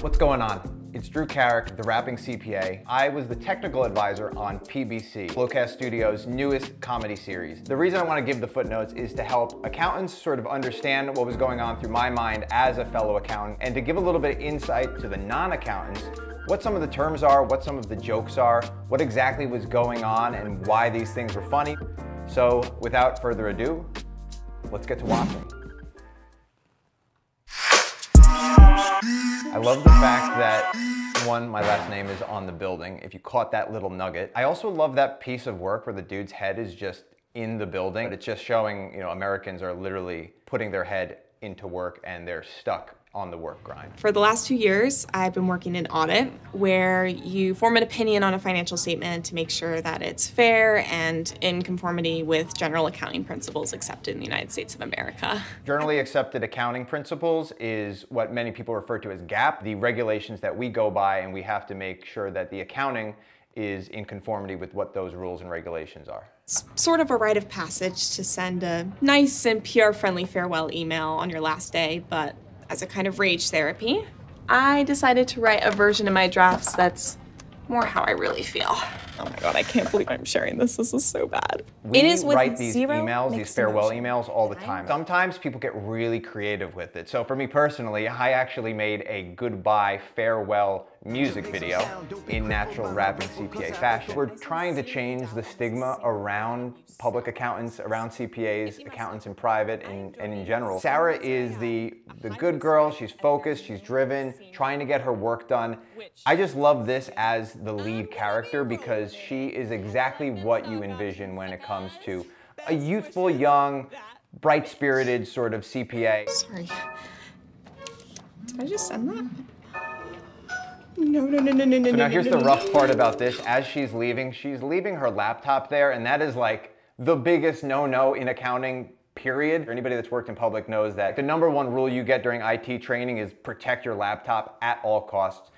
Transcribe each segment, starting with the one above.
What's going on? It's Drew Carrick, the rapping CPA. I was the technical advisor on PBC, FloQast Studios' newest comedy series. The reason I want to give the footnotes is to help accountants sort of understand what was going on through my mind as a fellow accountant and to give a little bit of insight to the non-accountants what some of the terms are, what some of the jokes are, what exactly was going on and why these things were funny. So without further ado, let's get to watching. I love the fact that one, my last name is on the building, if you caught that little nugget. I also love that piece of work where the dude's head is just in the building. It's just showing, you know, Americans are literally putting their head into work and they're stuck on the work grind? For the last two years, I've been working in audit where you form an opinion on a financial statement to make sure that it's fair and in conformity with general accounting principles accepted in the United States of America. Generally accepted accounting principles is what many people refer to as GAAP, the regulations that we go by and we have to make sure that the accounting is in conformity with what those rules and regulations are. It's sort of a rite of passage to send a nice and PR-friendly farewell email on your last day, but as a kind of rage therapy, I decided to write a version of my drafts that's more how I really feel. Oh my god, I can't believe I'm sharing this. This is so bad. We it is write these emails, these farewell emails all the time. Sometimes people get really creative with it. So for me personally, I actually made a goodbye farewell music video in natural rapping CPA fashion. We're trying to change the stigma around public accountants, around CPAs, accountants in private, and, and in general. Sarah is the, the good girl. She's focused, she's driven, trying to get her work done. I just love this as the lead character because she is exactly what oh, you envision when it comes to a youthful, young, bright-spirited sort of CPA. Sorry. Did I just send that? No, no, no, no, no, no. So now here's the rough part about this. As she's leaving, she's leaving her laptop there, and that is like the biggest no-no in accounting period. Anybody that's worked in public knows that the number one rule you get during IT training is protect your laptop at all costs.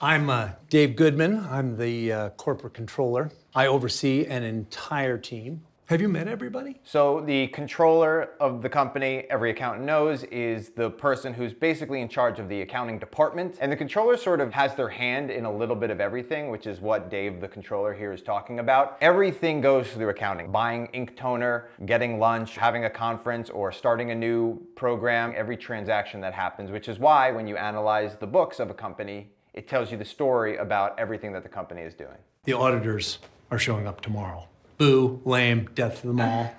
I'm uh, Dave Goodman. I'm the uh, corporate controller. I oversee an entire team have you met everybody? So the controller of the company, every accountant knows, is the person who's basically in charge of the accounting department. And the controller sort of has their hand in a little bit of everything, which is what Dave, the controller here is talking about. Everything goes through accounting. Buying ink toner, getting lunch, having a conference, or starting a new program, every transaction that happens, which is why when you analyze the books of a company, it tells you the story about everything that the company is doing. The auditors are showing up tomorrow boo, lame, death to them all.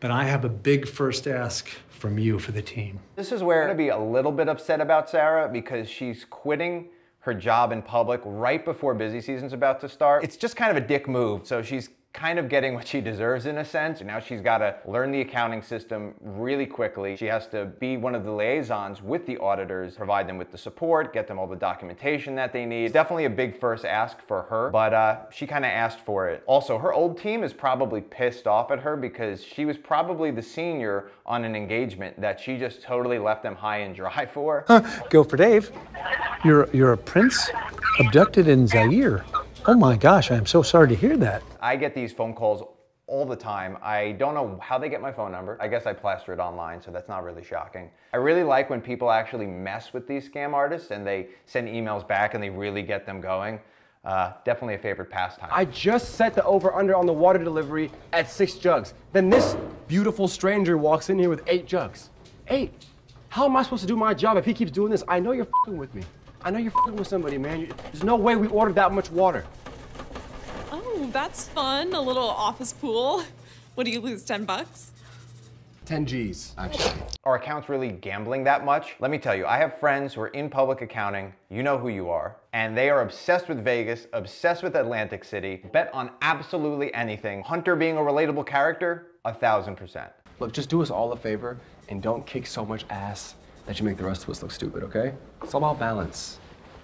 But I have a big first ask from you for the team. This is where I'm gonna be a little bit upset about Sarah because she's quitting her job in public right before busy season's about to start. It's just kind of a dick move. So she's kind of getting what she deserves in a sense. Now she's got to learn the accounting system really quickly. She has to be one of the liaisons with the auditors, provide them with the support, get them all the documentation that they need. Definitely a big first ask for her, but uh, she kind of asked for it. Also, her old team is probably pissed off at her because she was probably the senior on an engagement that she just totally left them high and dry for. Huh, go for Dave. You're, you're a prince abducted in Zaire. Oh my gosh, I'm so sorry to hear that. I get these phone calls all the time. I don't know how they get my phone number. I guess I plaster it online, so that's not really shocking. I really like when people actually mess with these scam artists and they send emails back and they really get them going. Uh, definitely a favorite pastime. I just set the over under on the water delivery at six jugs. Then this beautiful stranger walks in here with eight jugs. Eight. How am I supposed to do my job if he keeps doing this? I know you're with me. I know you're fucking with somebody, man. There's no way we ordered that much water. Oh, that's fun. A little office pool. What do you lose, 10 bucks? 10 G's, actually. Are accounts really gambling that much? Let me tell you, I have friends who are in public accounting, you know who you are, and they are obsessed with Vegas, obsessed with Atlantic City, bet on absolutely anything. Hunter being a relatable character, a thousand percent. Look, just do us all a favor and don't kick so much ass that you make the rest of us look stupid, okay? It's all about balance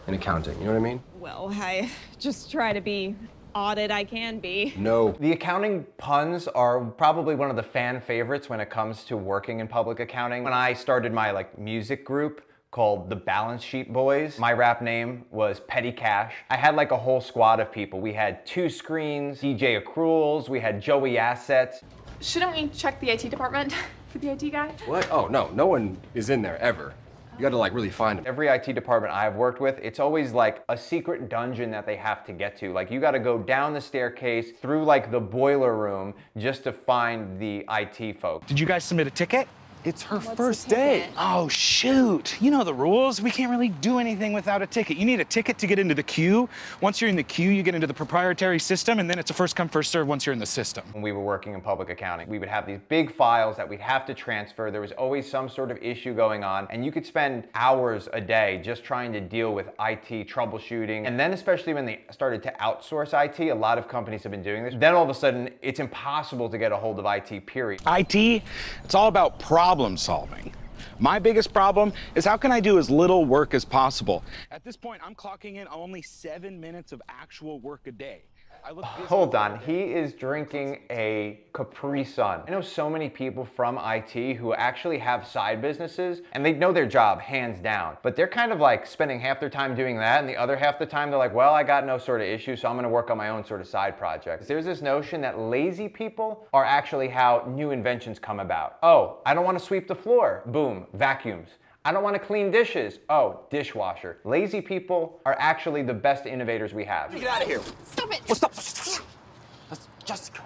in accounting, you know what I mean? Well, I just try to be audit I can be. No. The accounting puns are probably one of the fan favorites when it comes to working in public accounting. When I started my like music group, called the Balance Sheet Boys. My rap name was Petty Cash. I had like a whole squad of people. We had two screens, DJ Accruals, we had Joey Assets. Shouldn't we check the IT department for the IT guy? What? Oh, no, no one is in there ever. You gotta like really find them. Every IT department I've worked with, it's always like a secret dungeon that they have to get to. Like you gotta go down the staircase through like the boiler room just to find the IT folks. Did you guys submit a ticket? It's her What's first day. Oh, shoot. You know the rules. We can't really do anything without a ticket. You need a ticket to get into the queue. Once you're in the queue, you get into the proprietary system, and then it's a first come, first serve once you're in the system. When we were working in public accounting, we would have these big files that we'd have to transfer. There was always some sort of issue going on, and you could spend hours a day just trying to deal with IT troubleshooting. And then, especially when they started to outsource IT, a lot of companies have been doing this. Then all of a sudden, it's impossible to get a hold of IT, period. IT, it's all about problems problem solving. My biggest problem is how can I do as little work as possible? At this point, I'm clocking in only seven minutes of actual work a day. Hold on, he is drinking a Capri Sun. I know so many people from IT who actually have side businesses and they know their job hands down, but they're kind of like spending half their time doing that and the other half the time they're like, well, I got no sort of issue, so I'm gonna work on my own sort of side projects. There's this notion that lazy people are actually how new inventions come about. Oh, I don't wanna sweep the floor. Boom, vacuums. I don't want to clean dishes. Oh, dishwasher. Lazy people are actually the best innovators we have. Get out of here. Stop it. Well, stop. That's Jessica.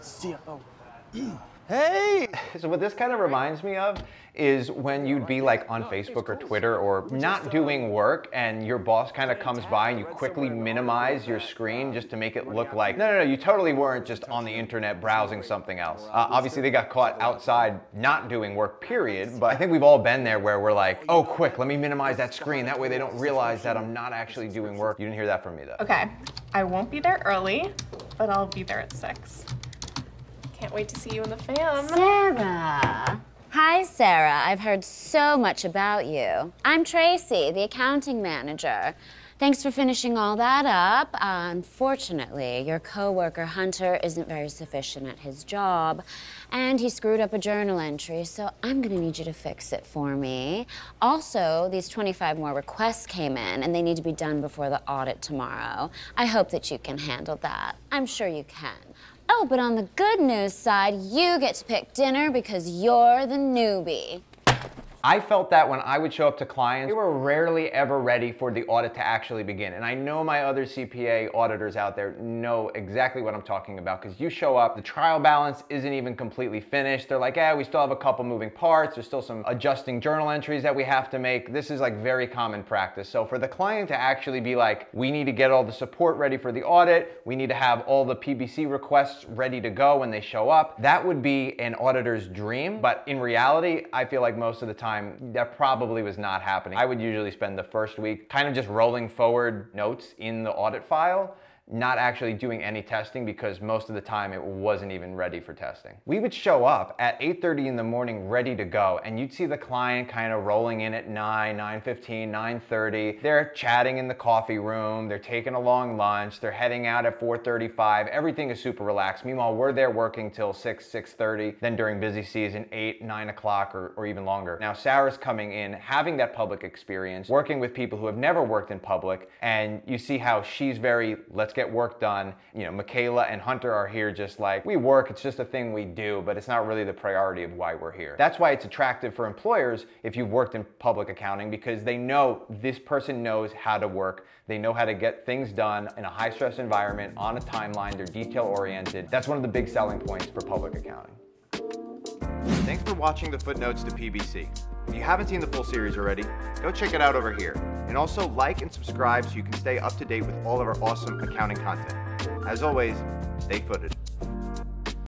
CFO. Hey! So what this kind of reminds me of is when you'd be like on Facebook or Twitter or not doing work and your boss kind of comes by and you quickly minimize your screen just to make it look like, no, no, no, you totally weren't just on the internet browsing something else. Uh, obviously they got caught outside not doing work, period, but I think we've all been there where we're like, oh, quick, let me minimize that screen. That way they don't realize that I'm not actually doing work. You didn't hear that from me though. Okay, I won't be there early, but I'll be there at six. Can't wait to see you in the fam. Sarah. Hi, Sarah. I've heard so much about you. I'm Tracy, the accounting manager. Thanks for finishing all that up. Uh, unfortunately, your coworker Hunter isn't very sufficient at his job, and he screwed up a journal entry, so I'm gonna need you to fix it for me. Also, these 25 more requests came in, and they need to be done before the audit tomorrow. I hope that you can handle that. I'm sure you can. Oh, but on the good news side, you get to pick dinner because you're the newbie. I felt that when I would show up to clients, they were rarely ever ready for the audit to actually begin. And I know my other CPA auditors out there know exactly what I'm talking about because you show up, the trial balance isn't even completely finished. They're like, yeah, we still have a couple moving parts. There's still some adjusting journal entries that we have to make. This is like very common practice. So for the client to actually be like, we need to get all the support ready for the audit. We need to have all the PBC requests ready to go when they show up. That would be an auditor's dream. But in reality, I feel like most of the time, time, that probably was not happening. I would usually spend the first week kind of just rolling forward notes in the audit file not actually doing any testing because most of the time it wasn't even ready for testing. We would show up at 8.30 in the morning ready to go and you'd see the client kind of rolling in at 9, 9.15, 9.30. They're chatting in the coffee room, they're taking a long lunch, they're heading out at 4.35. Everything is super relaxed. Meanwhile, we're there working till 6, 6.30, then during busy season, 8, 9 o'clock or, or even longer. Now Sarah's coming in, having that public experience, working with people who have never worked in public, and you see how she's very, let's get work done. You know, Michaela and Hunter are here just like, we work, it's just a thing we do, but it's not really the priority of why we're here. That's why it's attractive for employers if you've worked in public accounting because they know this person knows how to work. They know how to get things done in a high stress environment on a timeline. They're detail oriented. That's one of the big selling points for public accounting. Thanks for watching the footnotes to PBC. If you haven't seen the full series already, go check it out over here. And also like and subscribe so you can stay up to date with all of our awesome accounting content. As always, stay footed.